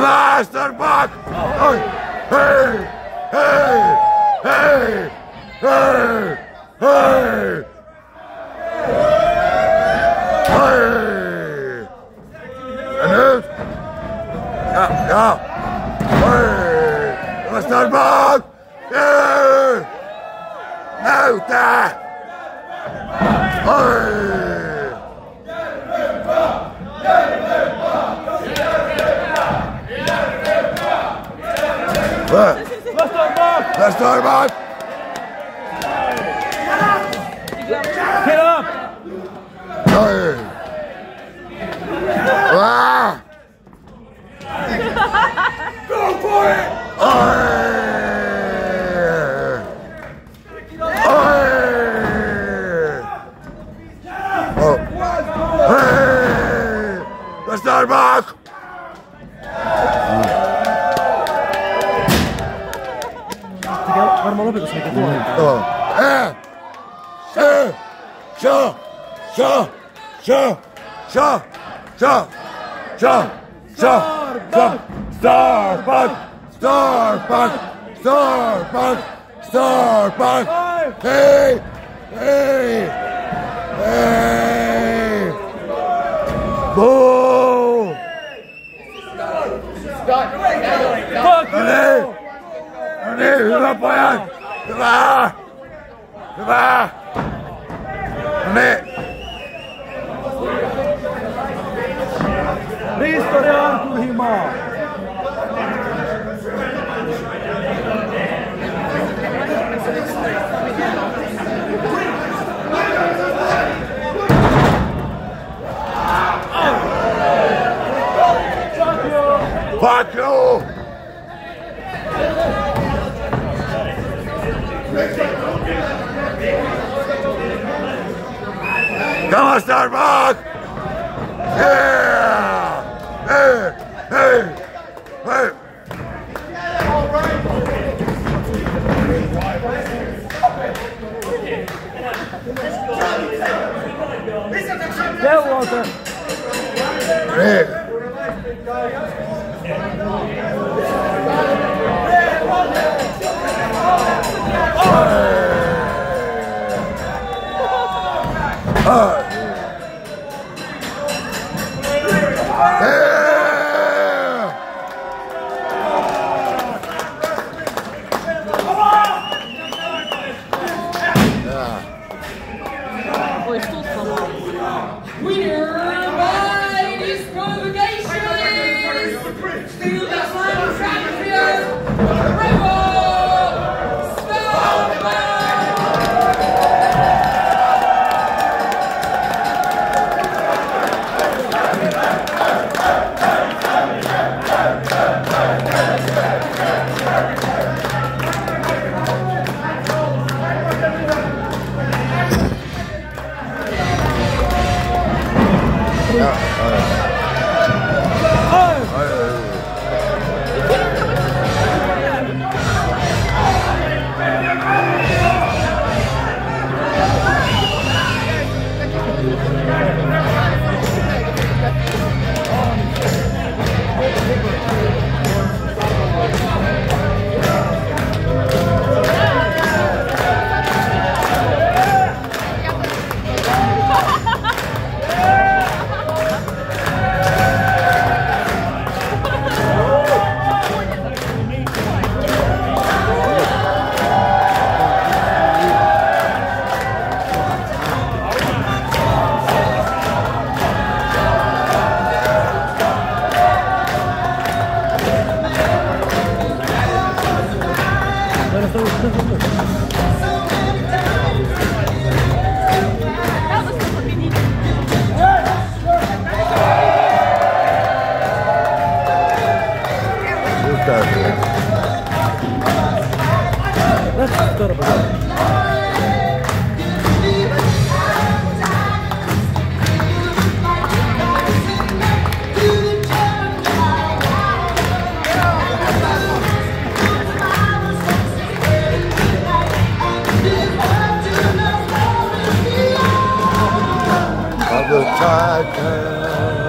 Masterbuck! Oh. Hey! Hey! Hey! Hey! Hey! Hey! En nu? Ja, ja. Hey! Masterbuck! Hey! Nou daar! Hey! Let's start back! Get up! Hey! Ah! Go for it! Hey! Hey! Oh! Hey! Let's start back! Normalowi go sobie O. É! E! Sio! Sio! Sio! Sio! Sio! Sio! Sio! Sio! Starbuck! Starbuck! Starbuck! Starbuck! Hej! Hej! Hej! Viva lá! Viva! Viva! Ne! Risto de Arthur Come on, Starbuck! Yeah! Hey! Hey! Hey! Kellolta! Hey! Yeah. so Let's start about it. tiger.